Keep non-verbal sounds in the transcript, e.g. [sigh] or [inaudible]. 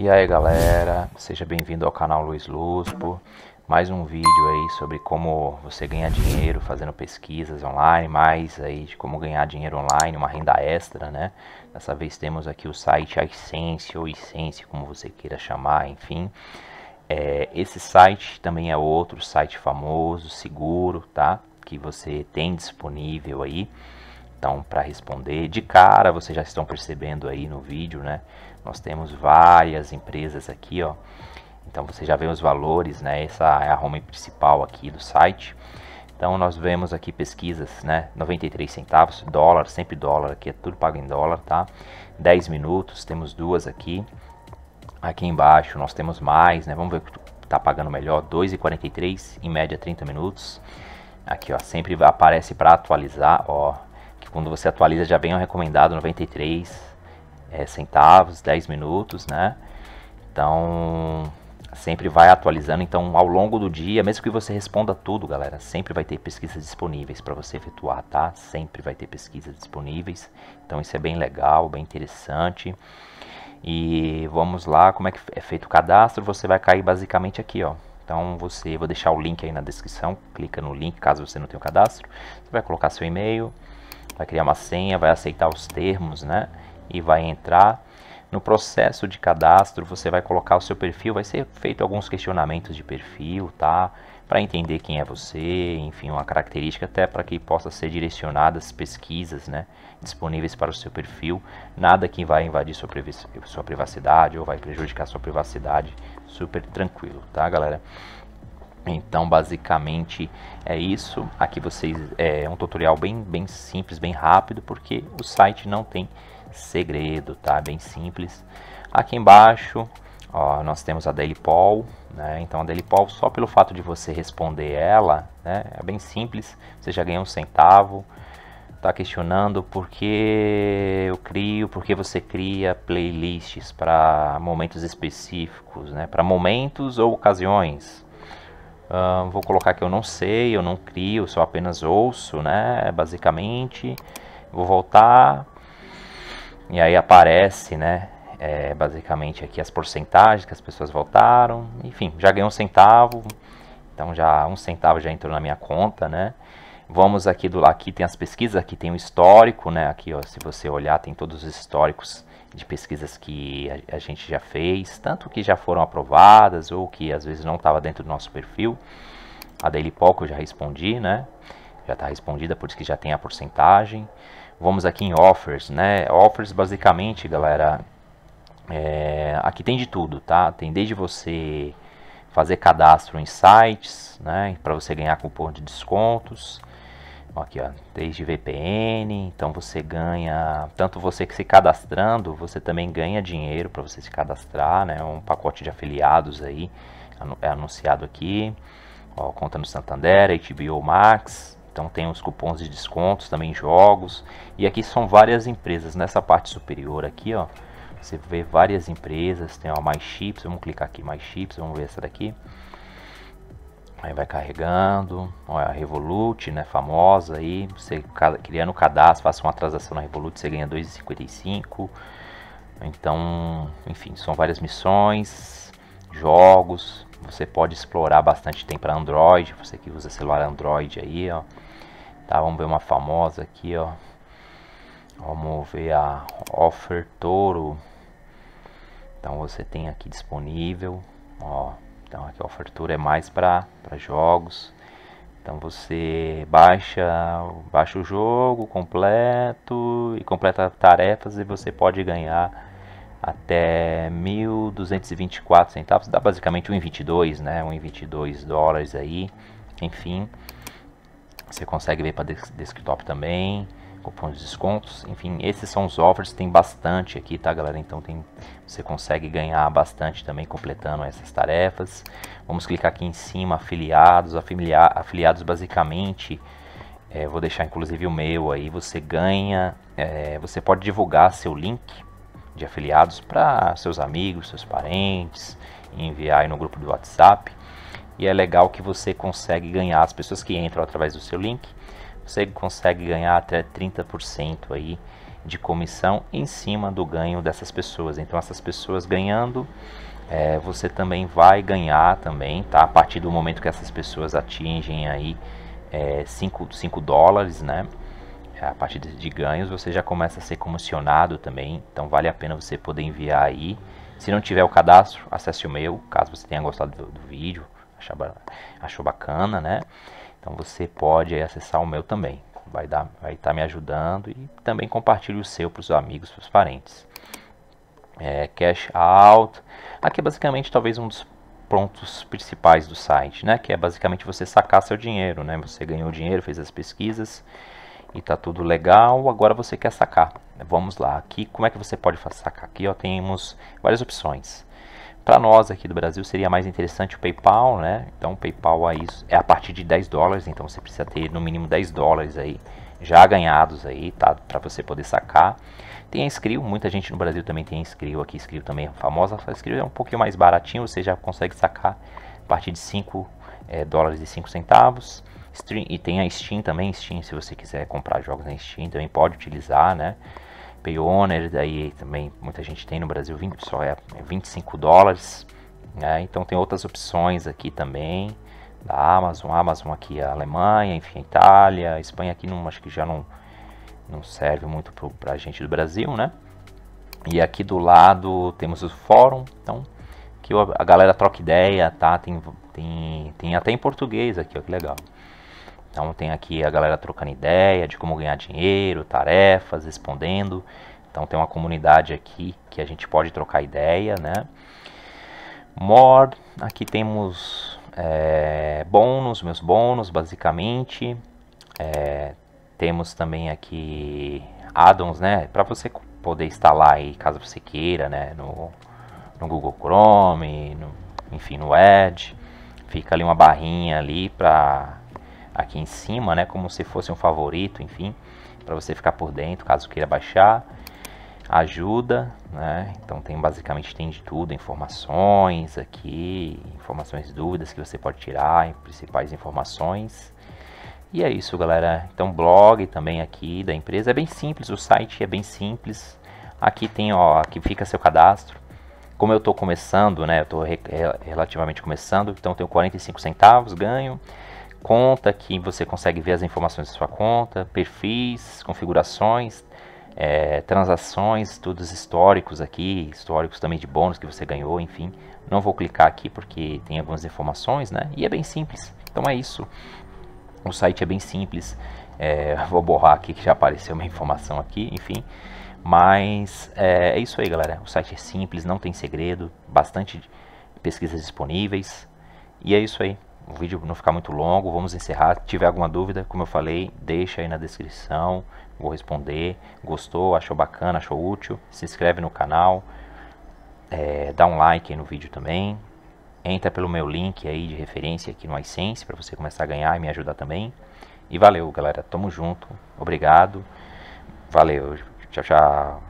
E aí galera, seja bem-vindo ao canal Luiz Luspo. Mais um vídeo aí sobre como você ganha dinheiro fazendo pesquisas online, mais aí de como ganhar dinheiro online, uma renda extra, né? Dessa vez temos aqui o site iSense ou iSense, como você queira chamar, enfim. É, esse site também é outro site famoso, seguro, tá? Que você tem disponível aí. Então, para responder de cara, vocês já estão percebendo aí no vídeo, né? Nós temos várias empresas aqui, ó. Então, você já vê os valores, né? Essa é a home principal aqui do site. Então, nós vemos aqui pesquisas, né? 93 centavos, dólar, sempre dólar, aqui é tudo pago em dólar, tá? 10 minutos, temos duas aqui. Aqui embaixo nós temos mais, né? Vamos ver o que tá pagando melhor, 2,43, em média 30 minutos. Aqui, ó, sempre aparece para atualizar, ó, que quando você atualiza já vem o recomendado 93 é, centavos, 10 minutos, né? Então, sempre vai atualizando. Então, ao longo do dia, mesmo que você responda tudo, galera, sempre vai ter pesquisas disponíveis para você efetuar, tá? Sempre vai ter pesquisas disponíveis. Então, isso é bem legal, bem interessante. E vamos lá, como é que é feito o cadastro? Você vai cair basicamente aqui, ó. Então você, vou deixar o link aí na descrição, clica no link caso você não tenha o cadastro. Você vai colocar seu e-mail, vai criar uma senha, vai aceitar os termos, né? E vai entrar. No processo de cadastro, você vai colocar o seu perfil, vai ser feito alguns questionamentos de perfil, tá? Para entender quem é você, enfim, uma característica até para que possa ser direcionadas pesquisas, né? Disponíveis para o seu perfil. Nada que vai invadir sua, privacidade ou vai prejudicar sua privacidade. Super tranquilo, tá, galera? Então, basicamente é isso. Aqui vocês é um tutorial bem, bem simples, bem rápido, porque o site não tem segredo, tá? Bem simples. Aqui embaixo, ó, nós temos a Daily Poll, né? Então a Daily Poll, só pelo fato de você responder ela, né? É bem simples. Você já ganha um centavo. Tá questionando por que eu crio, por que você cria playlists para momentos específicos, né? Para momentos ou ocasiões. Uh, vou colocar que eu não sei, eu não crio, só apenas ouço, né? Basicamente, vou voltar e aí aparece, né? É, basicamente aqui as porcentagens que as pessoas votaram, enfim, já ganhei um centavo, então já um centavo já entrou na minha conta, né? Vamos aqui do aqui tem as pesquisas, aqui tem o histórico, né? Aqui, ó, se você olhar, tem todos os históricos de pesquisas que a, a, gente já fez, tanto que já foram aprovadas ou que às vezes não estava dentro do nosso perfil. A Daily Poco eu já respondi, né? Já está respondida, por isso que já tem a porcentagem. Vamos aqui em Offers, né? Offers basicamente, galera, é, aqui tem de tudo, tá? Tem desde você fazer cadastro em sites, né? Para você ganhar cupom de descontos Aqui, ó, desde VPN, então você ganha, tanto você que se cadastrando, você também ganha dinheiro para você se cadastrar, né? Um pacote de afiliados aí é anunciado aqui. Ó, conta no Santander, HBO Max, então tem os cupons de descontos, também jogos. E aqui são várias empresas nessa parte superior aqui, ó. Você vê várias empresas, tem ó, mais chips, vamos clicar aqui mais chips, vamos ver essa daqui. Aí vai carregando, olha a Revolut, né, famosa aí, você criando o cadastro, faça uma transação na Revolut, você ganha 2,55. Então, enfim, são várias missões, jogos, você pode explorar bastante, tem para Android, você que usa celular Android aí, ó. Tá, vamos ver uma famosa aqui, ó. Vamos ver a Offer Toro. Então você tem aqui disponível, ó, então aqui a ofertura é mais para jogos. Então você baixa, baixa o jogo completo e completa tarefas e você pode ganhar até 1.224 centavos, dá basicamente 1,22, né? 1,22 dólares aí. Enfim, você consegue ver para desktop também cupons de descontos, enfim, esses são os offers, tem bastante aqui, tá galera? Então tem, você consegue ganhar bastante também completando essas tarefas. Vamos clicar aqui em cima, afiliados, afiliar, afiliados basicamente, é, vou deixar inclusive o meu aí, você ganha, é, você pode divulgar seu link de afiliados para seus amigos, seus parentes, enviar aí no grupo do WhatsApp. E é legal que você consegue ganhar as pessoas que entram através do seu link você consegue ganhar até 30% aí de comissão em cima do ganho dessas pessoas. Então essas pessoas ganhando, é, você também vai ganhar também, tá? A partir do momento que essas pessoas atingem aí 5 é, dólares, né? A partir de, de ganhos você já começa a ser comissionado também, então vale a pena você poder enviar aí. Se não tiver o cadastro, acesse o meu, caso você tenha gostado do, do vídeo, achou, bacana, né? Então você pode acessar o meu também. Vai dar, vai estar tá me ajudando e também compartilhe o seu para os amigos, para os parentes. É, cash out. Aqui é basicamente talvez um dos pontos principais do site, né? Que é basicamente você sacar seu dinheiro, né? Você ganhou dinheiro, fez as pesquisas e tá tudo legal. Agora você quer sacar. Vamos lá. Aqui, como é que você pode sacar? Aqui, ó, temos várias opções. Para nós aqui do Brasil seria mais interessante o PayPal, né? Então o PayPal aí é a partir de 10 dólares, então você precisa ter no mínimo 10 dólares aí já ganhados aí, tá? Para você poder sacar. Tem a Skrill, muita gente no Brasil também tem a Skrill aqui, Skrill também é famosa. A Skrill é um pouquinho mais baratinho, você já consegue sacar a partir de 5 é, dólares e 5 centavos. E tem a Steam também, Steam, se você quiser comprar jogos na Steam, também pode utilizar, né? Payoneer, daí também muita gente tem no Brasil, 20, só é 25 dólares. Né? Então tem outras opções aqui também da Amazon, Amazon aqui a Alemanha, enfim, a Itália, a Espanha aqui não, acho que já não, não serve muito para a gente do Brasil, né? E aqui do lado temos o fórum, então que a galera troca ideia, tá? Tem, tem, tem até em português aqui, ó, que legal. Então tem aqui a galera trocando ideia de como ganhar dinheiro, tarefas, respondendo. Então tem uma comunidade aqui que a gente pode trocar ideia, né? More, aqui temos é, bônus, meus bônus basicamente. É, temos também aqui addons, né? Para você poder instalar aí, caso você queira, né? No, no Google Chrome, no, enfim, no Edge. Fica ali uma barrinha ali para aqui em cima, né, como se fosse um favorito, enfim, para você ficar por dentro, caso queira baixar. Ajuda, né? Então tem basicamente tem de tudo, informações aqui, informações, dúvidas que você pode tirar, principais informações. E é isso, galera. Então blog também aqui da empresa é bem simples, o site é bem simples. Aqui tem, ó, aqui fica seu cadastro. Como eu estou começando, né? Eu re relativamente começando, então tenho 45 centavos ganho conta que você consegue ver as informações da sua conta, perfis, configurações, é, transações, estudos históricos aqui, históricos também de bônus que você ganhou, enfim. Não vou clicar aqui porque tem algumas informações, né? E é bem simples. Então é isso. O site é bem simples. É, [laughs] vou borrar aqui que já apareceu uma informação aqui, enfim. Mas é, é isso aí, galera. O site é simples, não tem segredo, bastante pesquisas disponíveis. E é isso aí o vídeo não ficar muito longo, vamos encerrar. Se tiver alguma dúvida, como eu falei, deixa aí na descrição, vou responder. Gostou, achou bacana, achou útil, se inscreve no canal, é, dá um like aí no vídeo também. Entra pelo meu link aí de referência aqui no iSense para você começar a ganhar e me ajudar também. E valeu, galera. Tamo junto. Obrigado. Valeu. Tchau, tchau.